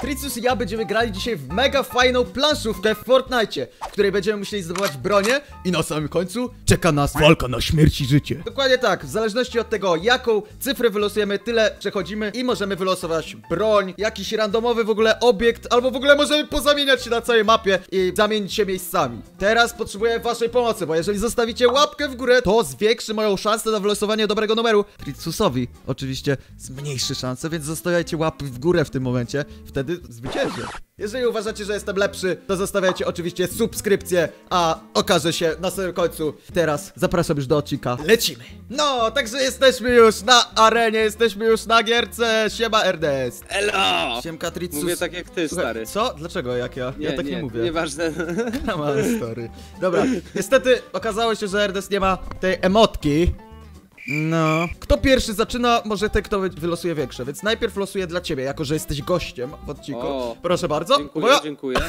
Tricus i ja będziemy grali dzisiaj w mega fajną planszówkę w Fortnite, w której będziemy musieli zdobywać bronię i na samym końcu czeka nas walka na śmierć i życie. Dokładnie tak, w zależności od tego jaką cyfrę wylosujemy, tyle przechodzimy i możemy wylosować broń, jakiś randomowy w ogóle obiekt, albo w ogóle możemy pozamieniać się na całej mapie i zamienić się miejscami. Teraz potrzebuję waszej pomocy, bo jeżeli zostawicie łapkę w górę, to zwiększy moją szansę na wylosowanie dobrego numeru. Tricusowi oczywiście zmniejszy szanse, więc zostawiajcie łapy w górę w tym momencie, wtedy zwyciężę. Jeżeli uważacie, że jestem lepszy, to zostawiajcie oczywiście subskrypcję, a okaże się na samym końcu. Teraz zapraszam już do odcinka. Lecimy! No, także jesteśmy już na arenie, jesteśmy już na gierce. Siema Ernest. Elo! Siemka Tricus. Mówię tak jak ty, Słuchaj, stary. Co? Dlaczego jak ja? ja tak nie, mówię. Nieważne. Come on, story. Dobra, niestety okazało się, że Ernest nie ma tej emotki. No. Kto pierwszy zaczyna, może ten, kto wy- wylosuje większe, więc najpierw losuję dla ciebie, jako że jesteś gościem w odcinku. O. Proszę bardzo. Dziękuję, Uwaga. dziękuję.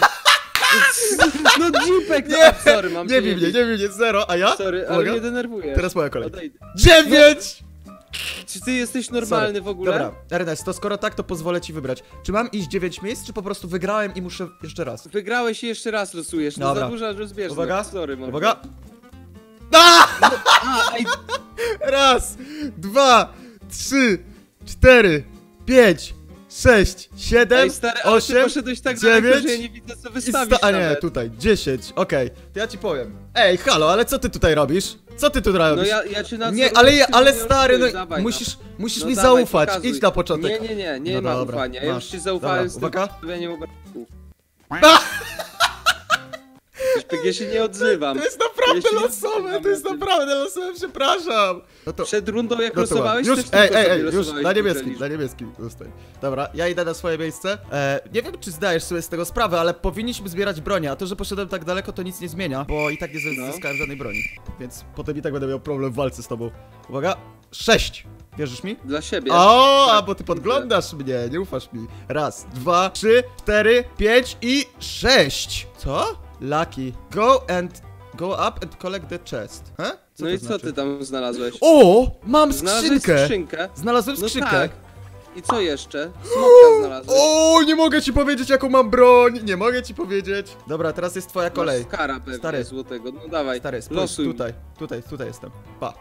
No dzipek, no, Nie, sorry, mam Nie cię bij mnie, nie bij mnie, zero, a ja? Sorry, ale Uwaga. mnie denerwujesz. Teraz moja kolej. Odejdę. Dziewięć! Czy ty jesteś normalny Sorry. w ogóle? Dobra, Ernest, to skoro tak, to pozwolę ci wybrać. Czy mam iść dziewięć miejsc, czy po prostu wygrałem i muszę jeszcze raz? Wygrałeś i jeszcze raz losujesz, no Dobra. za duża rozbieżność. Uwaga, Sorry, uwaga. Raz, dwa, trzy, cztery, pięć, sześć, siedem, ej stary, ale ty osiem, poszedłeś tak daleko, dziewięć że ja nie widzę co i wystawisz sta- A nie, nawet. tutaj, dziesięć, okej. To ja ci powiem. Ej, halo, ale co ty tutaj robisz? Co ty tu robisz? No ja, ja cię na Nie, ale, ja, ale stary, no, dawaj, musisz, musisz no. mi No zaufać. Idź na początek. Nie, nie, nie, nie No ma dobra, ufania. Ja masz. już ci zaufałem Dobra, z uwaga. tym postawieniem obrazków. A! Ja się nie odzywam. To jest naprawdę Ja losowe, to jest naprawdę losowe, przepraszam. No to... Przed rundą jak No to losowałeś, już, ej, ej, ej, już, na niebieskim, na niebieskim zostań. Dobra, ja idę na swoje miejsce. E, nie wiem, czy zdajesz sobie z tego sprawę, ale powinniśmy zbierać bronię, a to, że poszedłem tak daleko, to nic nie zmienia, bo i tak nie No. zyskałem żadnej broni. Więc potem i tak będę miał problem w walce z tobą. Uwaga, sześć. Wierzysz mi? Dla siebie. O, a Tak, bo ty podglądasz mnie, nie ufasz mi. Raz, dwa, trzy, cztery, pięć i sześć. Co? Lucky. Go and... Go up and collect the chest. He? Co No to i co znaczy? ty tam znalazłeś? O! Mam Znalazłeś skrzynkę! skrzynkę? Znalazłem No skrzynkę. tak. I co jeszcze? Smoka znalazłeś. O, nie mogę ci powiedzieć jaką mam broń! Nie mogę ci powiedzieć. Dobra, teraz jest twoja kolej. Masz Skara pewnie Stary. złotego. No dawaj, Stary, spójrz, losuj. tutaj, tutaj, tutaj jestem. Pa.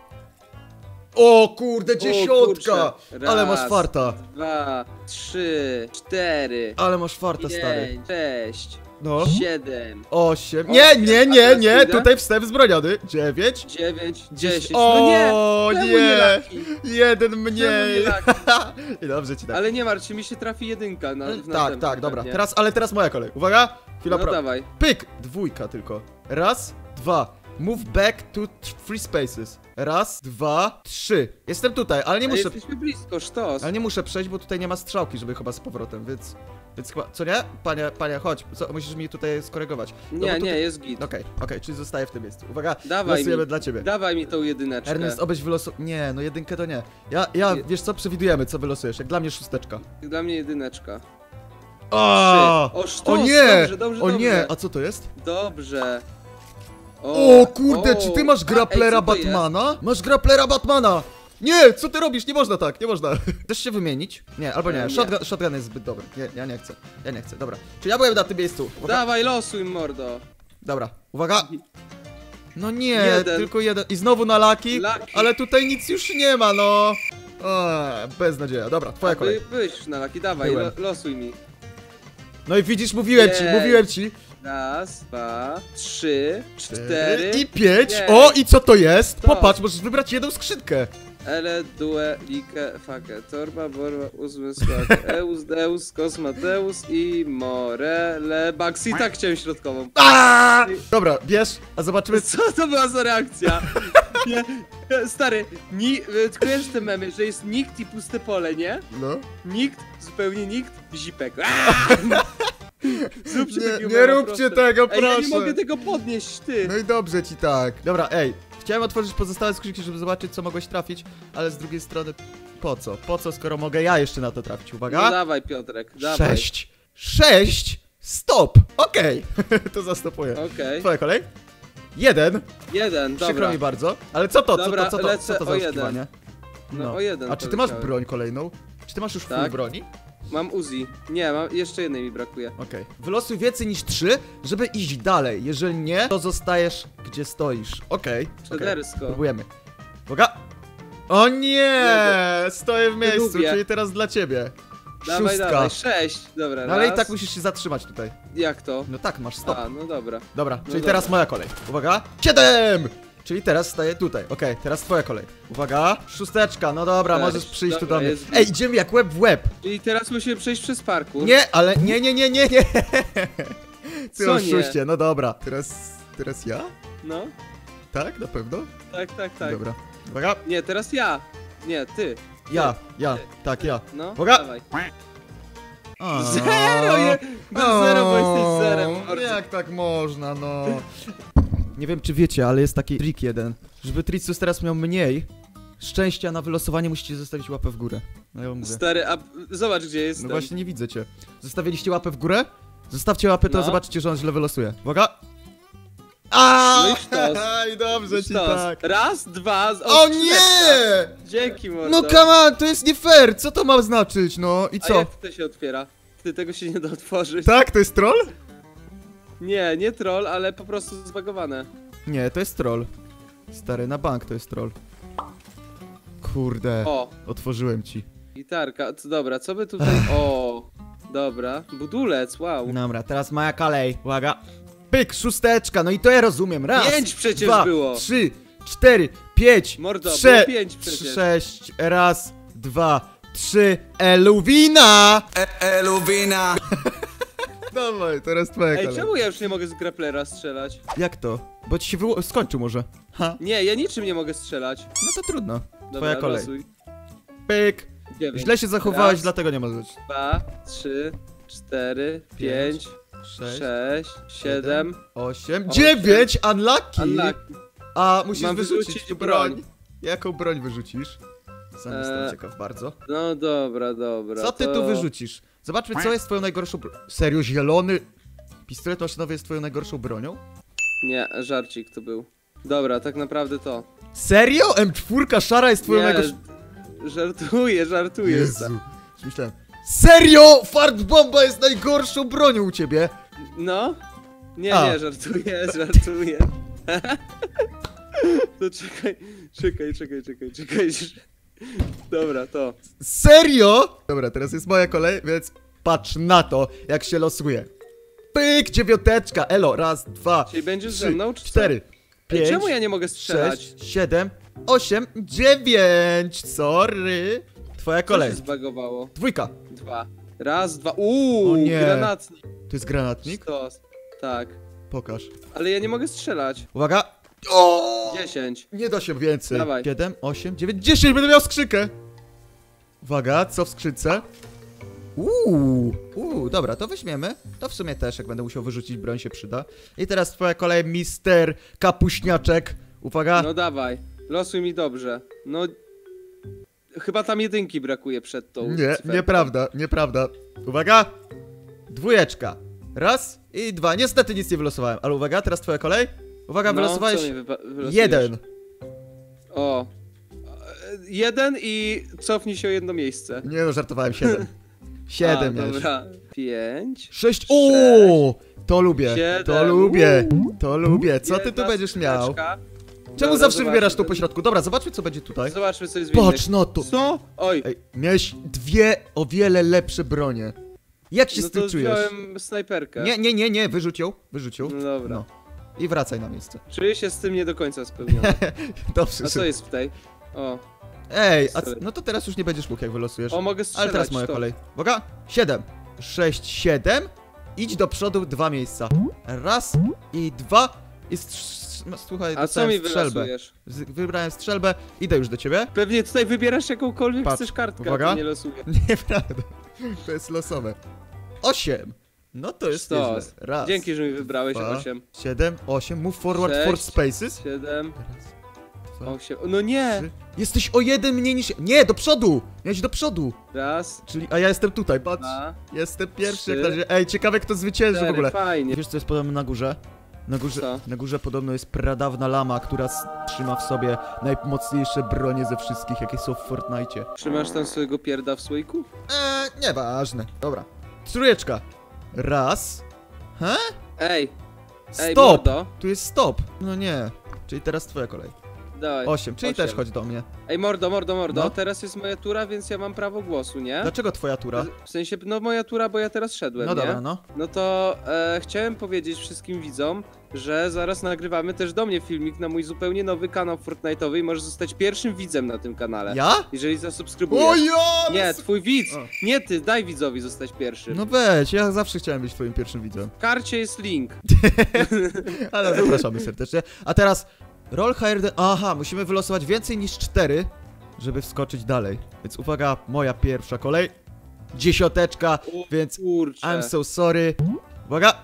O kurde, dziesiątka! kurczę. Ale masz farta. Dwa, trzy, cztery, Ale masz farta, stary. pięć, sześć, No. siedem, Osiem. Nie, nie, nie, nie, tutaj wstęp zbroniony. Dziewięć. dziewięć, dziesięć. O, No nie! nie! czemu nie laki? Jeden mniej. nie dobrze ci tak. Ale nie martw się, mi się trafi jedynka na, w tak, następnym tak, dobra. Teraz, ale teraz moja kolej. Uwaga, chwila No dawaj. Pyk! Dwójka tylko. Raz, dwa. Move back to three spaces. Raz, dwa, trzy. Jestem tutaj, ale nie muszę. jesteśmy blisko, sztos. Ale nie muszę przejść, bo tutaj nie ma strzałki, żeby chyba z powrotem, więc. Więc chyba. Co nie? Panie, panie, chodź. Co, musisz mi tutaj skorygować. No Nie, tutaj- nie, jest git. Okej, okej, czyli zostaję w tym miejscu. Uwaga, Dawaj losujemy mi. dla ciebie. Dawaj mi tą jedyneczkę. Ernest, obyś wylosował. Nie, no jedynkę to nie. Ja, ja, wiesz co, przewidujemy, co wylosujesz. Jak dla mnie szósteczka. Dla mnie jedyneczka. O, O, sztos, o nie! dobrze, dobrze, o dobrze. nie! A co to jest? Dobrze. O kurde, czy ty masz A, graplera ej, to jest? Batmana? Masz graplera Batmana! Nie, co ty robisz? Nie można tak, nie można. Chcesz się wymienić? Nie, albo nie. Shotgun, shotgun jest zbyt dobry. Nie, ja nie chcę. Ja nie chcę, dobra. Czy ja byłem na tym miejscu? Uwaga. Dawaj, losuj, mordo. Dobra, uwaga. No nie, Jeden. tylko jeden. I znowu na laki, ale tutaj nic już nie ma, no. O, beznadzieja. Dobra, twoja A kolej. By, byłeś już na laki, dawaj, lo, losuj mi. No i widzisz, mówiłem ci, Jej. mówiłem ci. Raz, dwa, trzy, cztery. I pięć. pięć. O, i co to jest? Co? Popatrz, możesz wybrać jedną skrzynkę. Ele, due, like, fake, torba, borba, ósmy skład, eus, deus, kosmateus i morele, bax. I tak chciałem środkową. Aaaa! Dobra, bierz, a zobaczymy. Co to była za reakcja? Nie, stary, ni, kojarzysz te memy, że jest nikt i puste pole, nie? No. Nikt, zupełnie nikt, zipek. Zróbcie Nie, nie róbcie proszę. tego, Ej, ja nie proszę. mogę tego podnieść, ty. No i dobrze ci tak. Dobra, ej. Chciałem otworzyć pozostałe skrzynki, żeby zobaczyć, co mogłeś trafić, ale z drugiej strony, po co? Po co, skoro mogę ja jeszcze na to trafić? No Uwaga. dawaj, Piotrek, dawaj. Sześć. Sześć. Stop. Okej. to zastopuję. Okej, Twoja kolej? Jeden. jeden, Przykro dobra. mi bardzo. Ale co to? Co Dobra, to? Co to? Co to za oszukiwanie? No, o jeden A czy ty masz broń kolejną? Czy ty masz już full Tak. broni? Mam Uzi. Nie, mam, jeszcze jednej mi brakuje. Okej. Wylosuj więcej niż trzy, żeby iść dalej. Jeżeli nie, to zostajesz gdzie stoisz. Okej. okej. Czedersko. Próbujemy. Uwaga! O nie! Stoję w miejscu, Lubię. czyli teraz dla ciebie. Dawaj, Szóstka. dawaj, sześć. Dobra, No ale i tak musisz się zatrzymać tutaj. Jak to? No tak, masz stop. A, no dobra. Dobra, czyli dobra. teraz moja kolej. Uwaga. Siedem! Czyli teraz staję tutaj. Okej, teraz twoja kolej. Uwaga. Szósteczka, no dobra, możesz przyjść tu Dobra, do mnie. jest- Ej, idziemy jak łeb w łeb. Czyli teraz musimy przejść przez parkour. Nie, ale nie, nie, nie, nie, nie. Ty Co oszuście, no dobra. Teraz, teraz ja? No, Tak, na pewno? tak, tak, tak. Dobra. Uwaga. Nie, teraz ja. Nie, ty. Ja, ja, tak, ja. No, Uwaga. dawaj. Zero je! Bez zero, bo jesteś zerem. Jak tak można, no. Nie wiem, czy wiecie, ale jest taki trik jeden. Żeby Tricus teraz miał mniej szczęścia na wylosowanie, musicie zostawić łapę w górę. No ja mówię. Stary, a zobacz gdzie jestem. No właśnie nie widzę cię. Zostawiliście łapę w górę? Zostawcie łapę, to No. zobaczycie, że on źle wylosuje. Uwaga! No i sztos. I dobrze ci tak. Raz, dwa, z O nie! Dzięki, mordo. No come on, to jest nie fair! Co to ma znaczyć, no? I A co? jak to się otwiera? Ty tego się nie da otworzyć. Tak, to jest troll? Nie, nie troll, ale po prostu zbagowane. Nie, to jest troll. Stary, na bank to jest troll. Kurde, O, otworzyłem ci. gitarka. Co, dobra, co by tutaj... O, dobra. Budulec, wow. Dobra, teraz moja kolej. Uwaga. Pyk, szósteczka, no i to ja rozumiem. Raz, Pięć przecież dwa, było. trzy, cztery, pięć, Mordo, trze- było pięć przecież. sześć, raz, dwa, trzy, Eluwina! Eluwina. Dawaj, teraz twoja Ej, kolej. czemu ja już nie mogę z grapplera strzelać? Jak to? Bo ci się wyło- skończył może. Ha, Nie, ja niczym nie mogę strzelać. no to trudno. Dobra, Twoja kolej. losuj. Pyk. Dziewięć. Źle się zachowałeś, Raz. dlatego nie możesz. Dwa, trzy, cztery, pięć, Sześć, sześć, siedem. osiem, osiem. dziewięć, unlucky! Unlucky. A musisz Mam wyrzucić, wyrzucić broń. broń. Jaką broń wyrzucisz? Sam jestem ciekaw bardzo. No dobra, dobra. Co ty to... tu wyrzucisz? Zobaczmy, co jest twoją najgorszą bronią. Serio, zielony pistolet maszynowy jest twoją najgorszą bronią? Nie, żarcik to był. Dobra, tak naprawdę to. Serio? M4 szara jest twoją Nie, najgorszą... żartuję, żartuję. Jezu. Myślałem. Serio? Fart bomba jest najgorszą bronią u ciebie? No? Nie, A. nie, żartuję, żartuję. To czekaj, czekaj, czekaj, czekaj, czekaj. Dobra, to. Serio? Dobra, teraz jest moja kolej, więc patrz na to, jak się losuje. Pyk, dziewiąteczka, elo, raz, dwa, Czyli będziesz trzy, ze mną, czy co? cztery, Ej, pięć, czemu ja nie mogę strzelać? sześć, siedem, osiem, dziewięć, sorry. Twoja Co kolej. się zbagowało? Dwójka. Dwa. Raz, dwa. Uuu, O nie. granatnik. To jest granatnik? Stos. Tak. Pokaż. Ale ja nie mogę strzelać. Uwaga. O! Dziesięć. Nie da się więcej. Dawaj. 7, 8, 9, 10, będę miał skrzynkę. Uwaga, co w skrzynce? Uuu, uuu, dobra, to weźmiemy. To w sumie też, jak będę musiał wyrzucić broń, się przyda. I teraz twoja kolej, mister kapuśniaczek. Uwaga. No dawaj. Losuj mi dobrze. No... Chyba tam jedynki brakuje przed tą. nie, cyferką. nieprawda, nieprawda. Uwaga. Dwójeczka. Raz i dwa. Niestety nic nie wylosowałem, ale uwaga, teraz twoja kolej. Uwaga, No, wylosowałeś jeden. O. E, Jeden i cofnij się o jedno miejsce. Nie no, żartowałem, siedem. Siedem A, dobra. Pięć. Sześć. O, to lubię, to Siedem. lubię, to lubię. Co ty tu będziesz miał? Czemu Dobra, zawsze wybierasz tu po środku? Dobra, zobaczmy co będzie tutaj. Zobaczmy co jest w Patrz na to. Co? Oj. Ej, miałeś dwie o wiele lepsze bronie. Jak się No z tym to czujesz? wziąłem snajperkę. Nie, nie, nie, nie, wyrzuć ją. No dobra. No. I wracaj na miejsce. Czuję się z tym nie do końca spełniony. Dobrze. A co jest w tej? O. Ej, a, no to teraz już nie będziesz mógł jak wylosujesz. O, mogę strzelać. Ale teraz moja to. kolej. Uwaga, siedem, sześć, siedem. Idź do przodu dwa miejsca. Raz i dwa. I no, słuchaj, A co mi strzelbę. Z- Wybrałem strzelbę, idę już do ciebie. Pewnie tutaj wybierasz jakąkolwiek Patrz, chcesz kartkę, uwaga. nie losuję. Nieprawda. To jest losowe. Osiem. No to jest. Stos. Raz. Dzięki, że mi wybrałeś dwa, 8. Siedem, osiem. Move forward Sześć. four spaces. 7, Raz, dwa, 8. No nie! trzy. Jesteś o jeden mniej niż... Nie, do przodu! Miałeś do przodu. Raz, Czyli, a ja jestem tutaj, patrz. dwa, Jestem pierwszy trzy, jak na razie. Ej, ciekawe kto zwycięży w cztery. ogóle. Fajnie. Wiesz co jest podobne na górze? Na górze, Co? na górze podobno jest pradawna lama, która trzyma w sobie najmocniejsze bronie ze wszystkich, jakie są w Fortnite. Trzymasz tam swojego pierda w słoiku? Eee, nieważne. Dobra. Trójeczka. Raz. He? Ej, ej, Stop! mordo. Tu jest stop. No nie. Czyli teraz twoja kolej. Dawaj. Osiem, czyli Osiem. też chodź do mnie. Ej, mordo, mordo, mordo. No. Teraz jest moja tura, więc ja mam prawo głosu, nie? Dlaczego twoja tura? W sensie, no moja tura, bo ja teraz szedłem, No nie? dobra, no. No to e, chciałem powiedzieć wszystkim widzom, że zaraz nagrywamy też do mnie filmik na mój zupełnie nowy kanał Fortnite'owy i możesz zostać pierwszym widzem na tym kanale. Ja? Jeżeli zasubskrybujesz. O ja! Nie, twój widz! O. Nie ty, daj widzowi zostać pierwszym. No weź, ja zawsze chciałem być twoim pierwszym widzem. W karcie jest link. Ale zapraszamy serdecznie. A teraz roll higher than... Aha, musimy wylosować więcej niż cztery, żeby wskoczyć dalej. Więc uwaga, moja pierwsza kolej. Dziesiąteczka, więc Kurczę. I'm so sorry. Uwaga!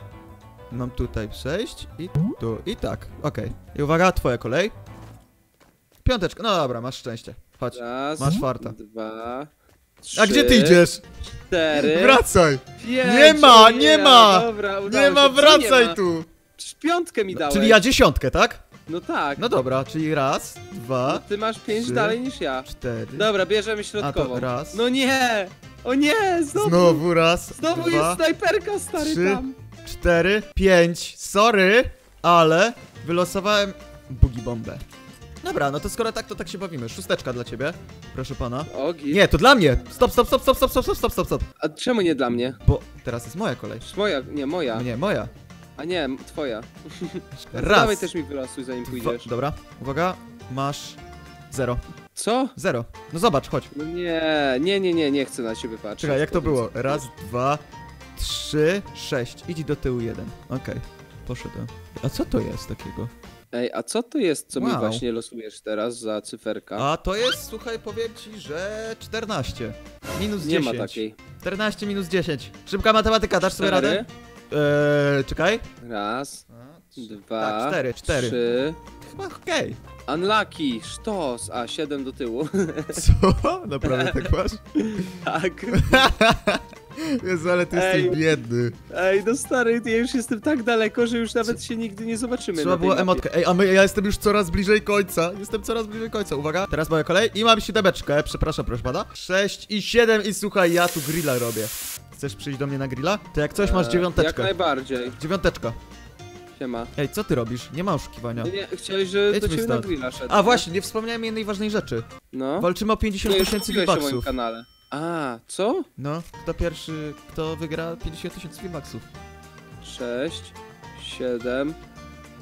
Mam tutaj przejść i tu i tak. Okej. I uwaga, twoja kolej. Piąteczka. No dobra, masz szczęście. Chodź. Raz, Masz farta. dwa, trzy, A gdzie ty idziesz? cztery, Wracaj! pięć, Nie ma, o nie ma! Dobra, Nie ma. Co nie wracaj ma? tu! Piątkę mi dałeś. Czyli ja dziesiątkę, tak? No tak. No dobra, czyli raz, No dwa, ty masz pięć trzy, dalej niż ja. cztery. Dobra, bierzemy środkową. A to raz. No nie! O nie! Znowu! Znowu raz, Znowu dwa, jest snajperka, stary, trzy. tam! cztery, pięć. Sorry, ale wylosowałem bugi bombę. Dobra, no to skoro tak, to tak się bawimy. Szósteczka dla ciebie, proszę pana. O, git. Nie, to dla mnie! Stop, stop, stop, stop, stop, stop, stop, stop, stop. A czemu nie dla mnie? Bo teraz jest moja kolej. Moja, nie, moja. Nie, moja. A nie, twoja. Raz. Dawaj też mi wylosuj, zanim Dwa, pójdziesz. dobra, uwaga, masz zero. Co? Zero. No zobacz, chodź. No nie, nie, nie, nie, nie chcę na ciebie patrzeć. Czekaj, jak to było? Raz, dwa, trzy, sześć. Idź do tyłu jeden. Okej, poszedłem. A co to jest takiego? Ej, a co to jest, co mi Wow. właśnie losujesz teraz za cyferka? A to jest, słuchaj, powiem ci, że 14. Minus nie 10. ma takiej. 14 minus 10. Szybka matematyka, dasz sobie radę? Eee, czekaj. Raz, dwa, Tak, cztery, cztery. trzy. Chyba okej. Unlucky, sztos. A, siedem do tyłu. Co? Naprawdę tak masz? tak. Jezu, ale ty Ej. jesteś biedny. Ej, no stary, ja już jestem tak daleko, że już nawet się nigdy nie zobaczymy Trzeba na tej było mapie. emotkę. Ej, a my, ja jestem już coraz bliżej końca. Jestem coraz bliżej końca. Uwaga, teraz moja kolej i mam siódemeczkę. Przepraszam, proszę pana. 6 i 7 i słuchaj, ja tu grilla robię. Chcesz przyjść do mnie na grilla? To jak coś masz Jak dziewiąteczkę. najbardziej. Dziewiąteczka. Siema. Ej, co ty robisz? Nie ma oszukiwania. Nie, chciałeś, że Jedźmy do ciebie na grilla szedł. A właśnie, nie wspomniałem jednej ważnej rzeczy. No. Walczymy o 50 Nie, już tysięcy mówiłeś o moim V-Bucksów. kanale. A, co? No, kto pierwszy, kto wygra 50 tysięcy V-Bucksów. 6, 7,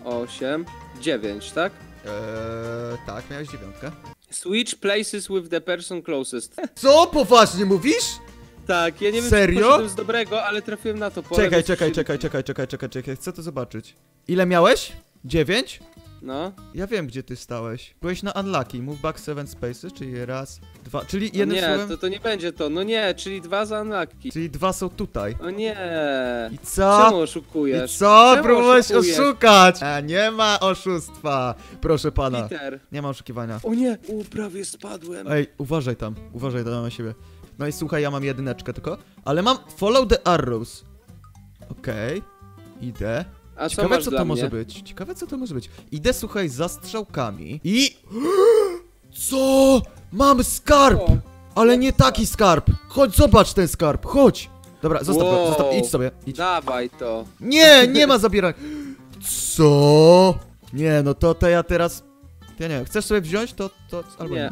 8, 9, tak? Eee, tak, miałeś dziewiątkę. Switch places with the person closest. Co? Poważnie mówisz? Tak, ja nie wiem, Serio? czy poszedłem z dobrego, ale trafiłem na to pole. Czekaj, czekaj, czekaj, czekaj, czekaj, czekaj, czekaj, chcę to zobaczyć. Ile miałeś? 9? No. Ja wiem, gdzie ty stałeś. Byłeś na Unlucky, move back 7 spaces, czyli raz, dwa, czyli No jednym nie, słowem, to, to nie będzie to. No nie, czyli dwa za unlucky. czyli dwa są tutaj. O nie. I co? Czemu I oszukujesz? co? Czemu Próbowałeś oszukujesz? oszukać! A nie ma oszustwa, proszę pana. Peter. Nie ma oszukiwania. O nie, u, prawie spadłem. Ej, uważaj tam, uważaj tam na siebie. No i słuchaj, ja mam jedyneczkę tylko, ale mam follow the arrows. Okej, idę. A co Ciekawe co dla to mnie? może być. Ciekawe co to może być. Idę słuchaj za strzałkami i... Co? Mam skarb! Ale nie taki skarb! Chodź, zobacz ten skarb, chodź! Dobra, zostaw go, Wow. zostaw, idź sobie, idź. Dawaj to. Nie, nie ma zabierania. Co? Nie, no to, to ja teraz... Ja nie wiem, chcesz sobie wziąć to, to albo nie.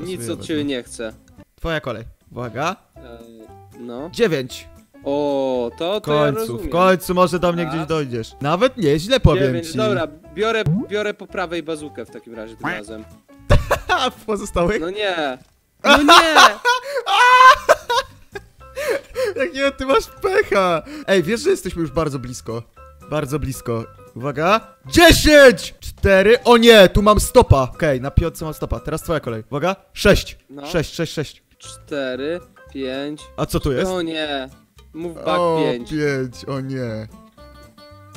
Nie, nic od ciebie nie chcę. Twoja kolej. Uwaga. Eee, no. Dziewięć. O, to, W to ja końcu, rozumiem. w końcu może do mnie gdzieś dojdziesz. Nawet nieźle powiem Dziewięć, ci. dobra, biorę, biorę po prawej bazukę w takim razie tym razem. W pozostałych? No nie. No nie! Jak nie, ty masz pecha! Ej, wiesz, że jesteśmy już bardzo blisko. Bardzo blisko. Uwaga. 10! 4. O nie, tu mam stopa. Okej, na piątce mam stopa. Teraz twoja kolej. Uwaga. 6. No. 6, 6, 6. Cztery, pięć. A co tu jest? O nie. Move back o, pięć. 5. O nie.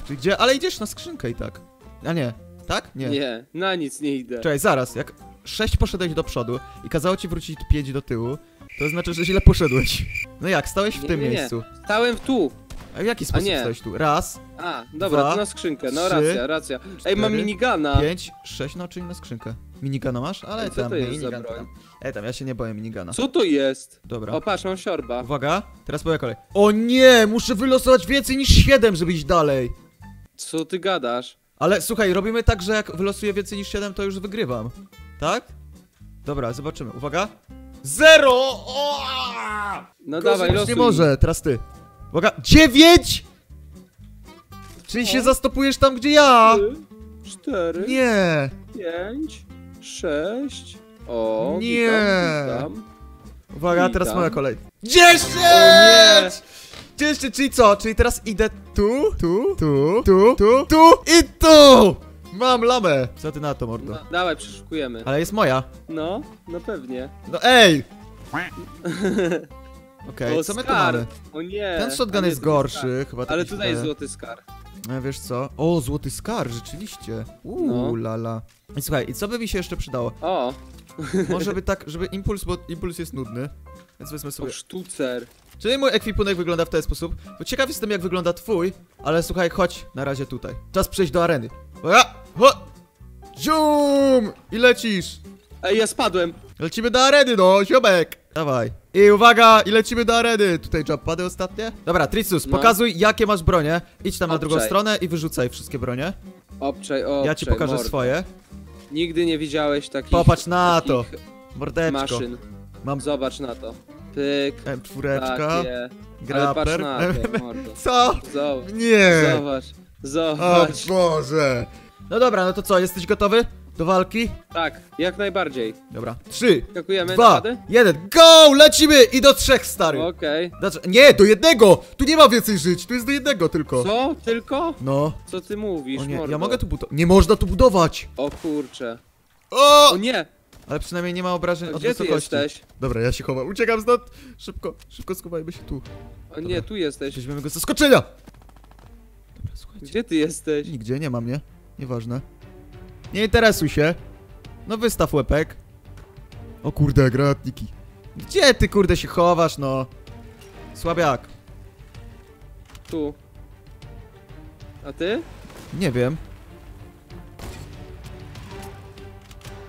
Czyli gdzie? Ale idziesz na skrzynkę i tak. A nie. Tak? Nie. Nie, na nic nie idę. Czekaj, zaraz. Jak 6 poszedłeś do przodu i kazało ci wrócić 5 do tyłu, to znaczy, że źle poszedłeś. No jak, stałeś w Nie, tym nie, nie. miejscu. Stałem tu. A w jaki sposób stoisz tu? Raz, A, dobra, Dwa, to na skrzynkę, no trzy, racja, racja. Ej, mam cztery, minigana. pięć, sześć, no czyli na skrzynkę. Minigana masz? Ale Co tam, to jest za minigun broń? tam. Ej, tam, ja się nie boję minigana. Co to jest? Dobra. O, patrz, mam siorba. Uwaga, teraz moja kolej. O nie, muszę wylosować więcej niż 7, żeby iść dalej. Co ty gadasz? Ale słuchaj, robimy tak, że jak wylosuję więcej niż 7, to już wygrywam. Tak? Dobra, zobaczymy. Uwaga. Zero! O! No Gorzej dawaj, już losuj. nie może, teraz ty. Uwaga, 9! Czyli się zastopujesz tam, gdzie ja? Trzy, cztery, Nie! pięć, sześć. O, Nie. witam, witam. Uwaga, teraz Witam. moja kolej. 10! nie. 10, czyli co? Czyli teraz idę tu, tu, tu, tu, tu, tu i tu! Mam lamę! Co ty na to, mordo? No, dawaj, przeszukujemy. Ale jest moja. No, no pewnie. No ej! Okej, O, co my tu mamy? O nie. Ten shotgun jest to gorszy, skarb. chyba tak Ale tutaj jest złoty skarb. A wiesz co? O, złoty skar, rzeczywiście. Uuu, No. lala. I słuchaj, i co by mi się jeszcze przydało? O, Może by tak, żeby impuls, bo impuls jest nudny. Więc wezmę o sobie. sztucer. Czyli mój ekwipunek wygląda w ten sposób. Bo ciekaw jestem, jak wygląda twój, ale słuchaj, chodź na razie tutaj. Czas przejść do areny. Uwaga! Ho! Zium! I lecisz! Ej, ja spadłem. Lecimy do areny, no, ziomek! Dawaj. I uwaga, i lecimy do areny. Tutaj jumpady ostatnie. Dobra, Tricus, No. pokazuj, jakie masz bronie. Idź tam na drugą stronę i wyrzucaj wszystkie bronie. Obczaj, obczaj, Ja ci pokażę mordo. swoje. Nigdy nie widziałeś takich... Popatrz na to. takich Mordeczko. Maszyn. Mam Zobacz na to. Pyk. M4, Takie. Ale patrz na to. Co? Zobacz. Nie! Zobacz. O Zobacz. Boże! No dobra, no to co, jesteś gotowy do walki? Tak, jak najbardziej. Dobra. Trzy, Skakujemy dwa, jeden, go! Lecimy! I do trzech, stary! Okej. Znaczy, nie, do jednego! Tu nie ma więcej żyć, tu jest do jednego tylko. Co? Tylko? No. Co ty mówisz, O nie, mordo? ja mogę tu budować. Nie można tu budować! O kurcze. O! O nie! Ale przynajmniej nie ma obrażeń od Gdzie ty wysokości. jesteś? Dobra, ja się chowam. Uciekam stąd! Szybko, szybko schowajmy się tu. O nie, tu jesteś. Weźmiemy go z zaskoczenia! Dobra, słuchajcie. Gdzie ty jesteś? Nigdzie, nie ma mnie. Nieważne. Nie interesuj się. No wystaw łepek. O kurde, granatniki. Gdzie ty kurde się chowasz, no? Słabiak. Tu. A ty? Nie wiem.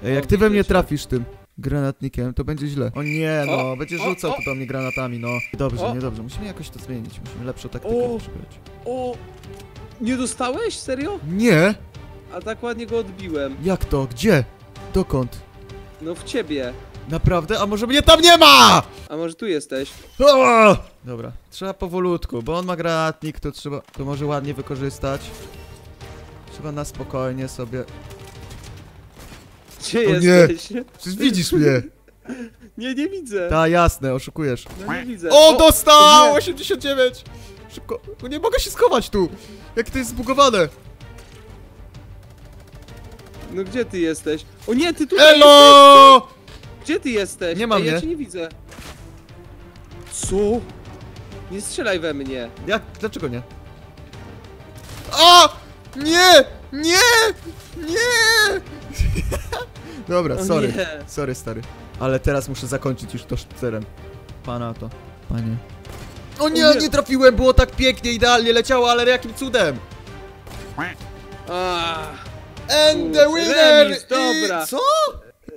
Ej, jak ty we mnie trafisz tym granatnikiem, to będzie źle. O nie, no, O, będzie rzucał o. tu do mnie granatami, no. Dobrze, O. niedobrze, musimy jakoś to zmienić. Musimy lepszą taktykę O. O! Nie dostałeś? Serio? Nie! A tak ładnie go odbiłem. Jak to? Gdzie? Dokąd? No w ciebie. Naprawdę? A może mnie tam nie ma? A może tu jesteś? O! Dobra, trzeba powolutku, bo on ma granatnik, to trzeba, to może ładnie wykorzystać. Trzeba na spokojnie sobie. Gdzie O nie. jesteś? Przecież widzisz mnie! Nie, nie widzę. Ta, jasne, oszukujesz. No nie widzę. O, dostał! nie. 89! Szybko, nie mogę się schować tu! Jak to jest zbugowane! No gdzie ty jesteś? O nie, ty tutaj jesteś! Elo! Gdzie ty jesteś? Nie ma Ej, Ja mnie. cię nie widzę. Co? Nie strzelaj we mnie. Jak? Dlaczego nie? O! Nie! Nie! Nie! Dobra, O sorry. nie. Sorry, stary. Ale teraz muszę zakończyć już to sztycerem. Pana to. Panie. O nie, O nie. nie trafiłem, było tak pięknie, idealnie leciało, ale jakim cudem? Ah, And the winner remis, dobra. I... Co?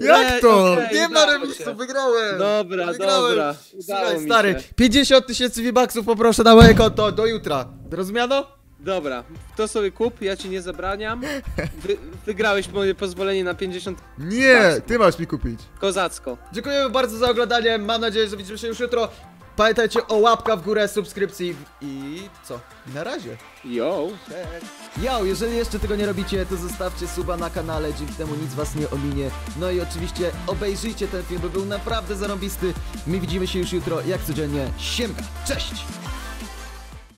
Jak to? okej, nie ma remisu, wygrałem! Dobra, wygrałem. dobra, Słuchaj, stary, się. 50 tysięcy V-Bucksów poproszę na moje konto do jutra. Rozumiano? dobra. To sobie kup, ja ci nie zabraniam. Wy, wygrałeś moje pozwolenie na 50 Nie, ty masz mi kupić. kozacko. Dziękujemy bardzo za oglądanie, mam nadzieję, że widzimy się już jutro. Pamiętajcie o łapka w górę, subskrypcji i co? Na razie. Yo. Yo, jeżeli jeszcze tego nie robicie, to zostawcie suba na kanale, dzięki temu nic was nie ominie. No i oczywiście obejrzyjcie ten film, bo był naprawdę zarąbisty. My widzimy się już jutro, jak codziennie. Siemka, cześć!